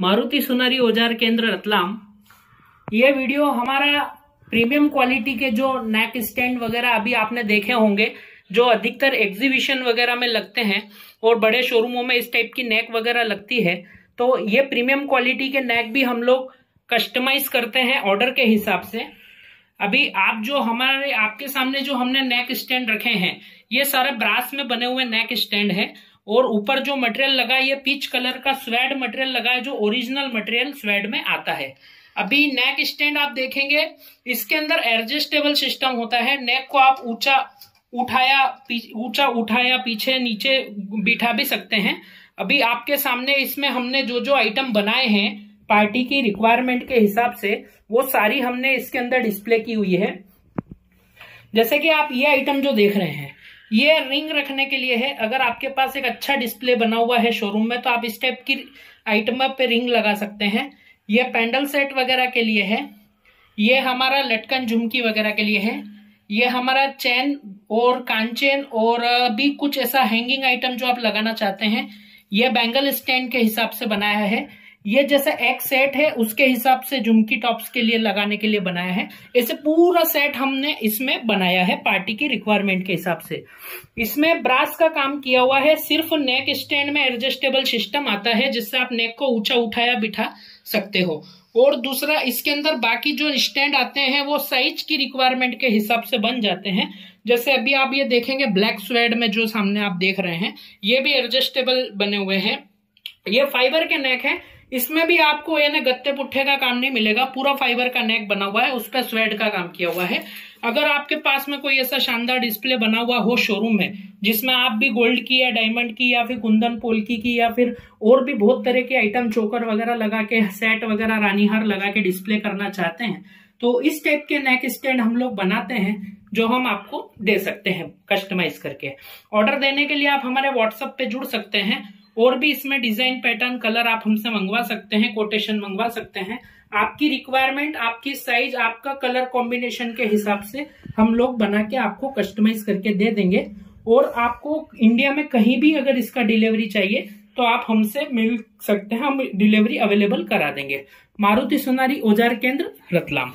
मारुति सुनारी औज़ार केंद्र रतलाम। ये वीडियो हमारा प्रीमियम क्वालिटी के जो नेक स्टैंड वगैरह अभी आपने देखे होंगे, जो अधिकतर एग्जीबिशन वगैरह में लगते हैं और बड़े शोरूमों में इस टाइप की नेक वगैरह लगती है तो ये प्रीमियम क्वालिटी के नेक भी हम लोग कस्टमाइज करते हैं ऑर्डर के हिसाब से। अभी आप जो हमारे, आपके सामने जो हमने नेक स्टैंड रखे हैं, ये सारे ब्रास में बने हुए नेक स्टैंड है। और ऊपर जो मटेरियल लगा है, ये पीच कलर का स्वेड मटेरियल लगा है, जो ओरिजिनल मटेरियल स्वेड में आता है। अभी नेक स्टैंड आप देखेंगे, इसके अंदर एडजस्टेबल सिस्टम होता है। नेक को आप ऊँचा उठाया ऊँचा उठाया, पीछे, नीचे बिठा भी सकते हैं। अभी आपके सामने इसमें हमने जो जो आइटम बनाए हैं पार्टी की रिक्वायरमेंट के हिसाब से, वो सारी हमने इसके अंदर डिस्प्ले की हुई है। जैसे कि आप ये आइटम जो देख रहे हैं ये रिंग रखने के लिए है। अगर आपके पास एक अच्छा डिस्प्ले बना हुआ है शोरूम में तो आप इस टाइप की आइटम पे रिंग लगा सकते हैं। ये पैंडल सेट वगैरह के लिए है। ये हमारा लटकन झुमकी वगैरह के लिए है। ये हमारा चैन और कांचेन और भी कुछ ऐसा हैंगिंग आइटम जो आप लगाना चाहते हैं, ये बैंगल स्टैंड के हिसाब से बनाया है। ये जैसे एक सेट है, उसके हिसाब से झुमकी टॉप्स के लिए लगाने के लिए बनाया है। ऐसे पूरा सेट हमने इसमें बनाया है पार्टी की रिक्वायरमेंट के हिसाब से। इसमें ब्रास का काम किया हुआ है, सिर्फ़ नेक स्टैंड में एडजस्टेबल सिस्टम आता है, जिससे आप नेक को ऊँचा उठाया बिठा सकते हो। और दूसरा, इसके अंदर बाकी जो स्टैंड आते हैं, वो साइज़ की रिक्वायरमेंट के हिसाब से बन जाते हैं। जैसे अभी आप ये देखेंगे ब्लैक स्वेड में जो सामने आप देख रहे हैं, ये भी एडजस्टेबल बने हुए हैं। ये फाइबर के नेक है इसमें भी आपको, यानी गत्ते पुट्ठे का काम नहीं मिलेगा, पूरा फाइबर का नेक बना हुआ है, उस पर स्वेड का काम किया हुआ है। अगर आपके पास में कोई ऐसा शानदार डिस्प्ले बना हुआ हो शोरूम में, जिसमें आप भी गोल्ड की या डायमंड की या फिर कुंदन पोलकी की या फिर और भी बहुत तरह के आइटम चोकर वगैरह लगा के सेट वगैरह, रानीहार लगा के डिस्प्ले करना चाहते हैं तो इस टाइप के नेक स्टैंड हम लोग बनाते हैं, जो हम आपको दे सकते हैं कस्टमाइज करके। ऑर्डर देने के लिए आप हमारे व्हाट्सएप पे जुड़ सकते हैं और भी इसमें डिज़ाइन पैटर्न कलर आप हमसे मंगवा सकते हैं कोटेशन मंगवा सकते हैं। आपकी रिक्वायरमेंट आपकी साइज़ आपका कलर कॉम्बिनेशन के हिसाब से हम लोग बना के आपको कस्टमाइज करके दे देंगे। और आपको इंडिया में कहीं भी अगर इसका डिलीवरी चाहिए तो आप हमसे मिल सकते हैं। हम डिलीवरी अवेलेबल करा देंगे। मारुति सोनारी, औज़ार केंद्र, रतलाम।